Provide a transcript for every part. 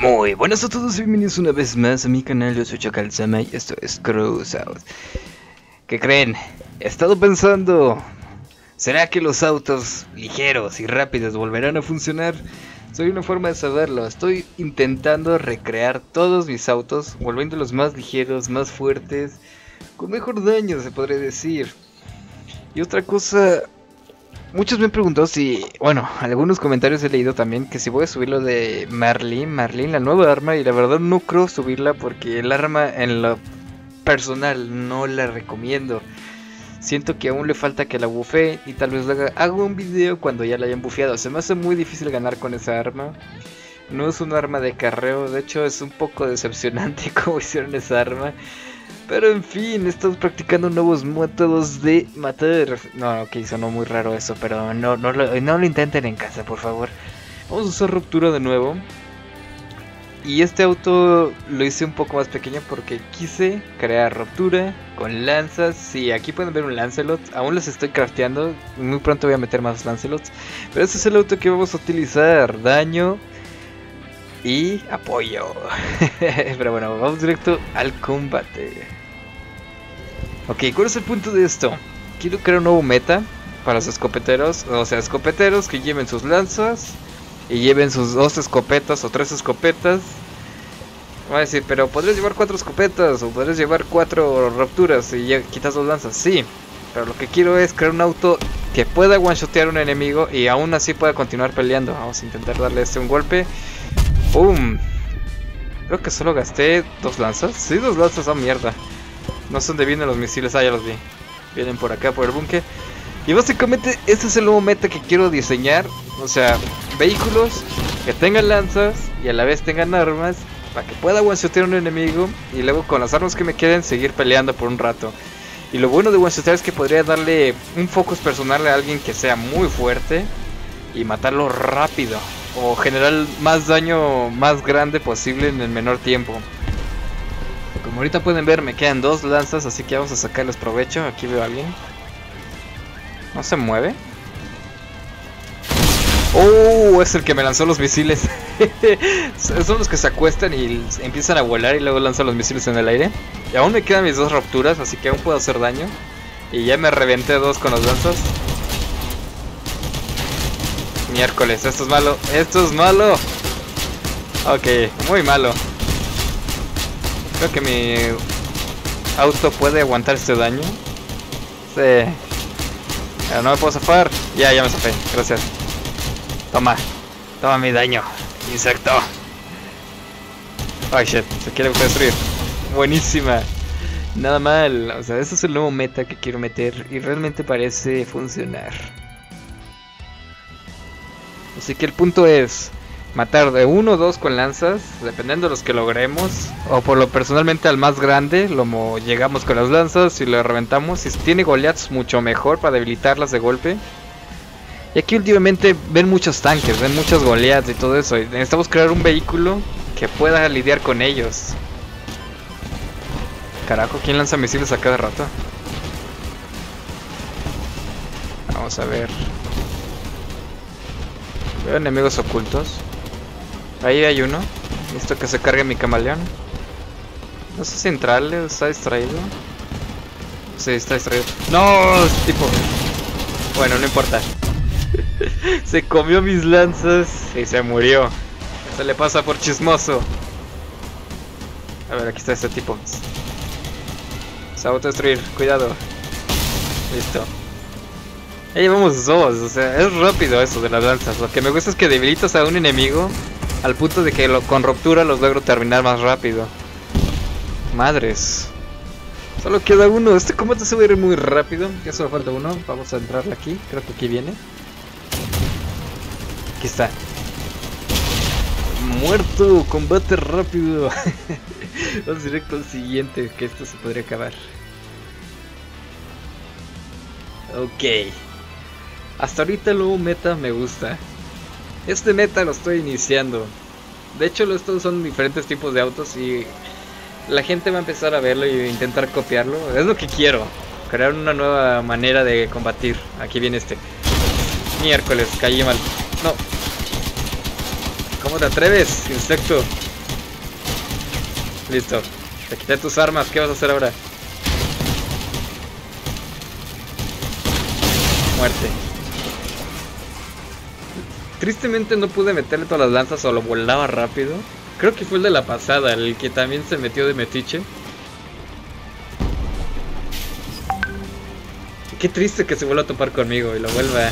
Muy buenas a todos y bienvenidos una vez más a mi canal, yo soy Chacal-sama y esto es Cruise Out. ¿Qué creen? He estado pensando, ¿será que los autos ligeros y rápidos volverán a funcionar? Soy una forma de saberlo, estoy intentando recrear todos mis autos, volviéndolos más ligeros, más fuertes, con mejor daño se podría decir. Y otra cosa, Muchos me han preguntado si, bueno, algunos comentarios he leído también que si voy a subir lo de Marlin, Marlin, la nueva arma, y la verdad no creo subirla porque el arma en lo personal no la recomiendo. Siento que aún le falta que la bufee y tal vez haga, un video cuando ya la hayan bufeado. Se me hace muy difícil ganar con esa arma. No es un arma de carreo, de hecho es un poco decepcionante cómo hicieron esa arma. Pero en fin, estamos practicando nuevos métodos de matar. No, ok, sonó muy raro eso, pero no, no, lo, no lo intenten en casa, por favor. Vamos a usar ruptura de nuevo. Y este auto lo hice un poco más pequeño porque quise crear ruptura con lanzas. Sí, aquí pueden ver un Lancelot. Aún los estoy crafteando. Muy pronto voy a meter más Lancelots. Pero este es el auto que vamos a utilizar. Daño y apoyo. Pero bueno, vamos directo al combate. Ok, ¿cuál es el punto de esto? Quiero crear un nuevo meta para los escopeteros. O sea, escopeteros que lleven sus lanzas y lleven sus dos escopetas o tres escopetas. Voy a decir, pero podrías llevar cuatro escopetas o podrías llevar cuatro rupturas y quitas dos lanzas. Sí, pero lo que quiero es crear un auto que pueda one-shotear a un enemigo y aún así pueda continuar peleando. Vamos a intentar darle este un golpe. ¡Pum! Creo que solo gasté dos lanzas. Sí, dos lanzas, a oh, mierda. No sé dónde vienen los misiles. Ah, ya los vi. Vienen por acá, por el búnker. Y básicamente este es el nuevo meta que quiero diseñar. O sea, vehículos que tengan lanzas y a la vez tengan armas. Para que pueda one a un enemigo. Y luego con las armas que me queden seguir peleando por un rato. Y lo bueno de one es que podría darle un focus personal a alguien que sea muy fuerte. Y matarlo rápido. O generar más daño más grande posible en el menor tiempo. Como ahorita pueden ver, me quedan dos lanzas, así que vamos a sacarles provecho. Aquí veo a alguien. ¿No se mueve? ¡Oh! Es el que me lanzó los misiles. Son los que se acuestan y empiezan a volar y luego lanzan los misiles en el aire. Y aún me quedan mis dos rupturas, así que aún puedo hacer daño. Y ya me reventé dos con los lanzas. Miércoles, esto es malo. Esto es malo. Ok, muy malo. Creo que mi auto puede aguantar este daño. Sí. Pero no me puedo zafar. Ya, ya me zafé. Gracias. Toma. Toma mi daño. Insecto. Ay, shit. Se quiere destruir. Buenísima. Nada mal. O sea, ese es el nuevo meta que quiero meter. Y realmente parece funcionar. Así que el punto es matar de uno o dos con lanzas, dependiendo de los que logremos. O por lo personalmente al más grande, lo llegamos con las lanzas y lo reventamos. Si tiene Goliaths, mucho mejor para debilitarlas de golpe. Y aquí últimamente ven muchos tanques, ven muchos Goliaths y todo eso. Necesitamos crear un vehículo que pueda lidiar con ellos. Carajo, ¿quién lanza misiles a cada rato? Vamos a ver. Veo enemigos ocultos. Ahí hay uno. Listo que se cargue mi camaleón. No sé si entrarle, está distraído. Sí, está distraído. ¡No! Tipo. Bueno, no importa. se comió mis lanzas y se murió. Se le pasa por chismoso. A ver, aquí está este tipo. Se va a destruir, cuidado. Listo. Ya llevamos dos, o sea, es rápido eso de las lanzas. Lo que me gusta es que debilitas a un enemigo al punto de que con ruptura los logro terminar más rápido. Madres. Solo queda uno. Este combate se va a ir muy rápido. Ya solo falta uno. Vamos a entrarle aquí. Creo que aquí viene. Aquí está. Muerto. Combate rápido. Vamos directo al siguiente. Que esto se podría acabar. Ok. Hasta ahorita el meta me gusta. Este meta lo estoy iniciando. De hecho, usando en diferentes tipos de autos y la gente va a empezar a verlo y intentar copiarlo. Es lo que quiero. Crear una nueva manera de combatir. Aquí viene este. Miércoles, caí mal. No. ¿Cómo te atreves, insecto? Listo. Te quité tus armas. ¿Qué vas a hacer ahora? Muerte. Tristemente no pude meterle todas las lanzas o lo volaba rápido. Creo que fue el de la pasada, el que también se metió de metiche. Qué triste que se vuelva a topar conmigo y lo vuelva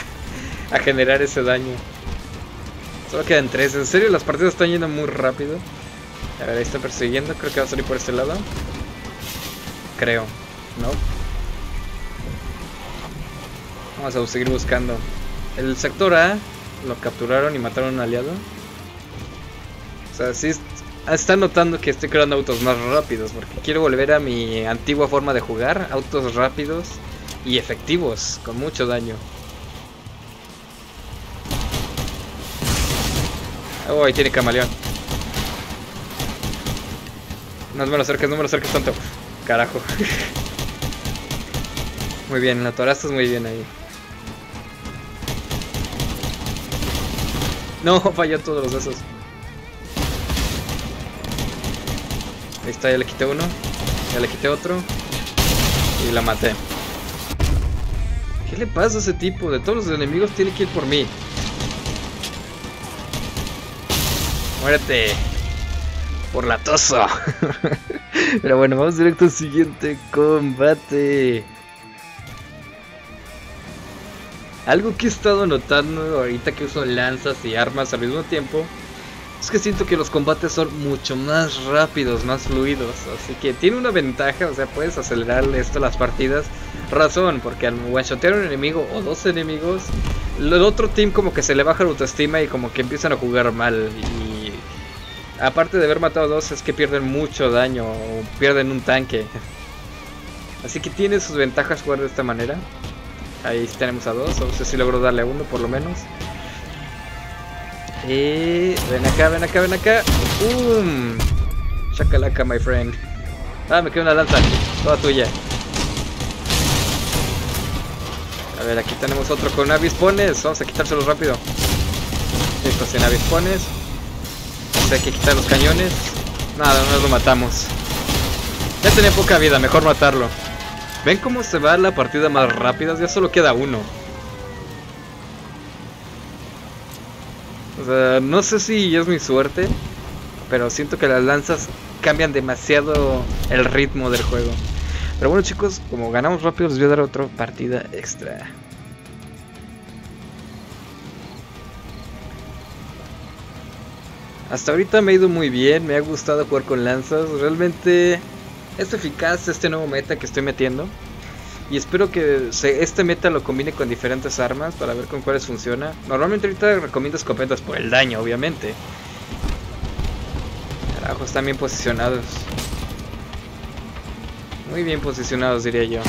a, generar ese daño. Solo quedan tres. En serio, las partidas están yendo muy rápido. A ver, ahí está persiguiendo. Creo que va a salir por este lado. Creo. No. Vamos a seguir buscando. El sector A lo capturaron y mataron a un aliado. O sea, sí está notando que estoy creando autos más rápidos. Porque quiero volver a mi antigua forma de jugar. Autos rápidos y efectivos, con mucho daño. Oh, ahí tiene camaleón. No me lo acerques, no me lo acerques tanto. Carajo. muy bien, la toraste muy bien ahí. No, falló todos los besos. Ahí está, ya le quité uno. Ya le quité otro. Y la maté. ¿Qué le pasa a ese tipo? De todos los enemigos tiene que ir por mí. Muérete. Por la tosa. Pero bueno, vamos directo al siguiente combate. Algo que he estado notando ahorita que uso lanzas y armas al mismo tiempo es que siento que los combates son mucho más rápidos, más fluidos. Así que tiene una ventaja, o sea, puedes acelerarle esto a las partidas. Razón, porque al one-shotear un enemigo o dos enemigos, el otro team como que se le baja la autoestima y como que empiezan a jugar mal. Y aparte de haber matado a dos, es que pierden mucho daño o pierden un tanque. Así que tiene sus ventajas jugar de esta manera. Ahí tenemos a dos, no sé si logro darle a uno por lo menos. Y ven acá, ven acá, ven acá. ¡Bum! Chacalaca, my friend. Ah, me queda una lanza. Toda tuya. A ver, aquí tenemos otro con avispones. Vamos a quitárselo rápido. Listo, sin avispones. hay que quitar los cañones. Nada, no lo matamos. Ya tenía poca vida, mejor matarlo. ¿Ven cómo se va la partida más rápida? Ya solo queda uno. O sea, no sé si es mi suerte, pero siento que las lanzas cambian demasiado el ritmo del juego. Pero bueno chicos, como ganamos rápido les voy a dar otra partida extra. Hasta ahorita me ha ido muy bien, me ha gustado jugar con lanzas, realmente es eficaz este nuevo meta que estoy metiendo. Y espero que este meta lo combine con diferentes armas para ver con cuáles funciona. Normalmente ahorita recomiendo escopetas por el daño, obviamente. Carajo, están bien posicionados. Muy bien posicionados, diría yo.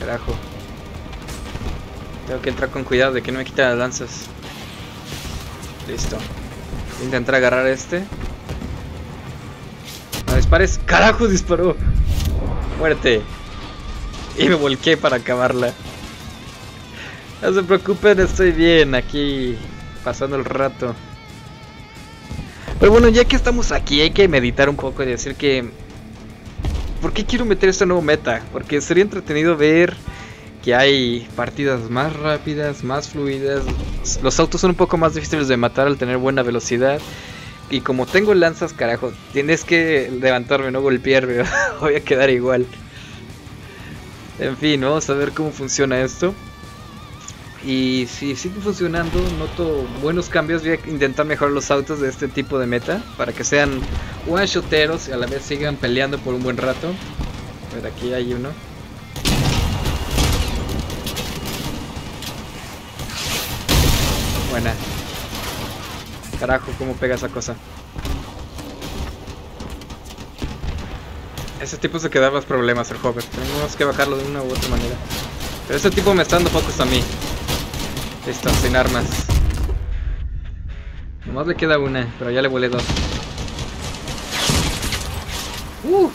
Carajo. Tengo que entrar con cuidado de que no me quiten las lanzas. Listo. Intentar agarrar este dispares. ¡Carajo! Disparó. Muerte. Y me volqué para acabarla. No se preocupen, estoy bien aquí pasando el rato. Pero bueno, ya que estamos aquí, hay que meditar un poco y decir que. ¿Por qué quiero meter este nuevo meta? Porque sería entretenido ver que hay partidas más rápidas, más fluidas. Los autos son un poco más difíciles de matar al tener buena velocidad. Y como tengo lanzas, carajo, tienes que levantarme, no golpearme. Voy a quedar igual. En fin, vamos a ver cómo funciona esto. Y si sigue funcionando, noto buenos cambios. Voy a intentar mejorar los autos de este tipo de meta para que sean one-shoteros y a la vez sigan peleando por un buen rato. Ver, aquí hay uno. Carajo, cómo pega esa cosa. Ese tipo se queda más problemas, el hover. Tenemos que bajarlo de una u otra manera. Pero ese tipo me está dando focos a mí. Listo, sin armas. Nomás le queda una, pero ya le volé dos. Uh.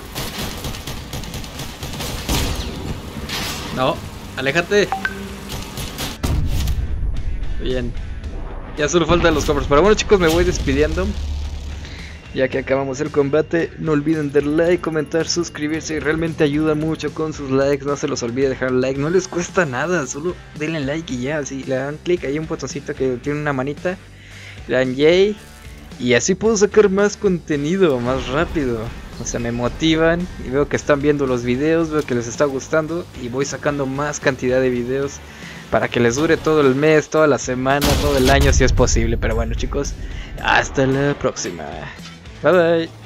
No, aléjate. Bien. Ya solo faltan los covers. Pero bueno chicos, me voy despidiendo. Ya que acabamos el combate, no olviden dar like, comentar, suscribirse, realmente ayuda mucho con sus likes, no se los olvide dejar like, no les cuesta nada, solo denle like y ya, si le dan clic, hay un botoncito que tiene una manita, le dan yay. Y así puedo sacar más contenido, más rápido. O sea, me motivan y veo que están viendo los videos, veo que les está gustando y voy sacando más cantidad de videos para que les dure todo el mes, toda la semana, todo el año si es posible. Pero bueno chicos, hasta la próxima. Bye bye.